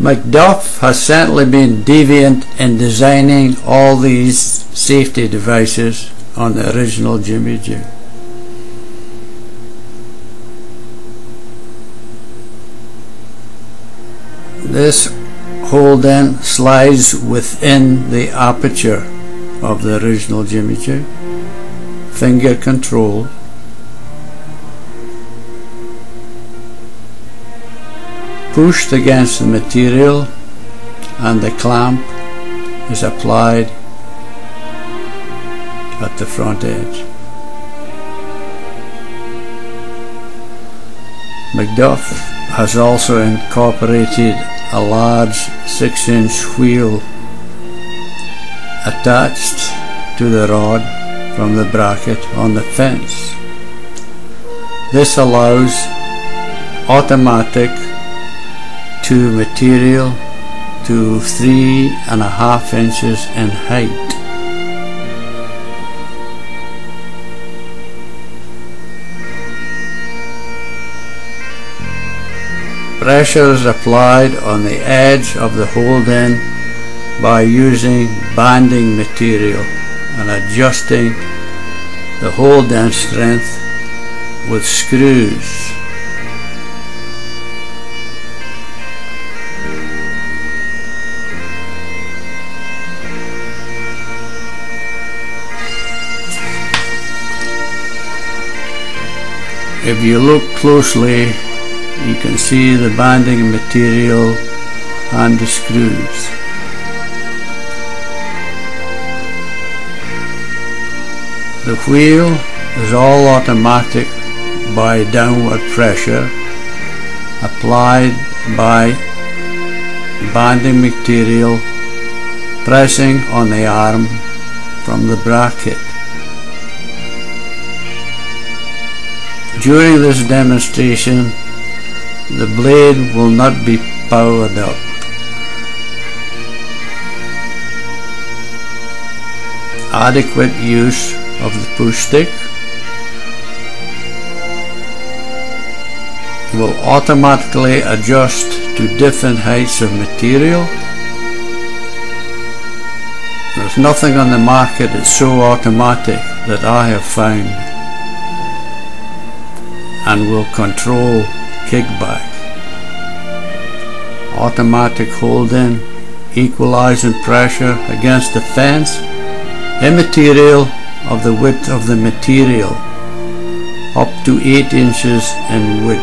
Macduff has certainly been deviant in designing all these safety devices on the original Jimmy Jig. This hold down slides within the aperture of the original Jimmy Jig, finger control. Pushed against the material and the clamp is applied at the front edge. Macduff has also incorporated a large 6 inch wheel attached to the rod from the bracket on the fence. This allows automatic to material to three and a half inches in height. Pressure is applied on the edge of the hold down by using banding material and adjusting the hold down strength with screws. If you look closely, you can see the banding material and the screws. The wheel is all automatic by downward pressure applied by banding material pressing on the arm from the bracket. During this demonstration, the blade will not be powered up. Adequate use of the push stick will automatically adjust to different heights of material. There's nothing on the market that's so automatic that I have found and will control kickback. Automatic holding, equalizing pressure against the fence, immaterial of the width of the material, up to 8 inches in width.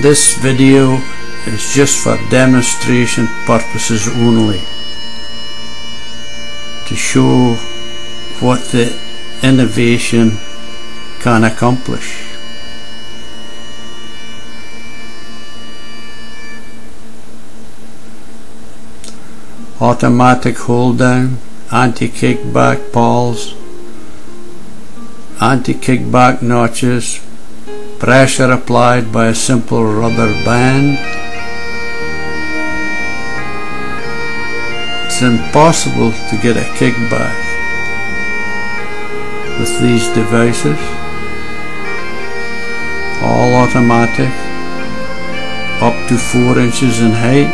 This video is just for demonstration purposes only to show what the innovation can accomplish. Automatic hold down, anti-kickback balls, anti-kickback notches, pressure applied by a simple rubber band, It's impossible to get a kickback with these devices. All automatic, up to 4 inches in height.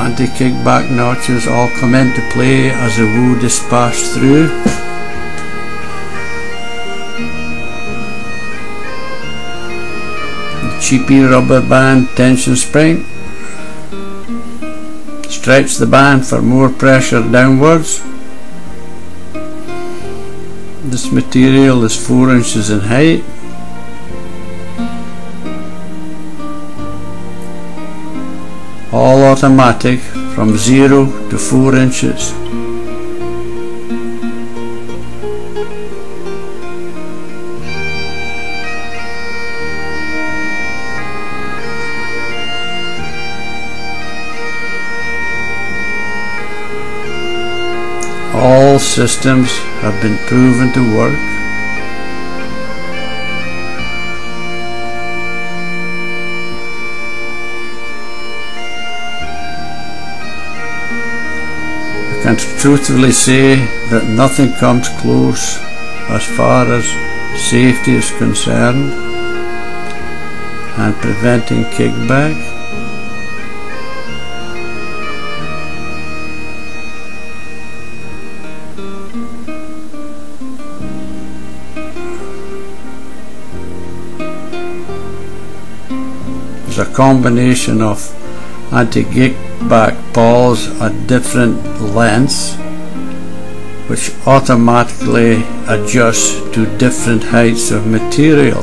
Anti-kickback notches all come into play as the wood is passed through. Cheapy rubber band tension spring. Stretch the band for more pressure downwards. This material is 4 inches in height. All automatic from 0 to 4 inches. All systems have been proven to work. I can truthfully say that nothing comes close as far as safety is concerned and preventing kickback. There's a combination of anti-kickback balls at different lengths which automatically adjusts to different heights of material.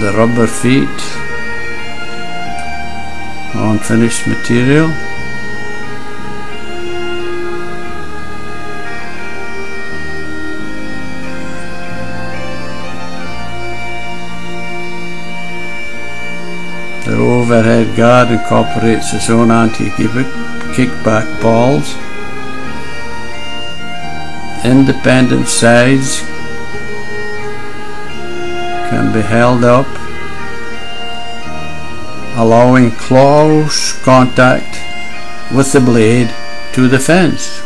The rubber feet on finished material. The overhead guard incorporates its own anti-kickback balls. Independent sides can be held up allowing close contact with the blade to the fence.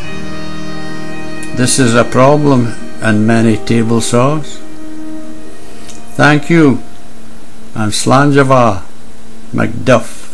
This is a problem in many table saws. Thank you Slàinte mhath. Macduff.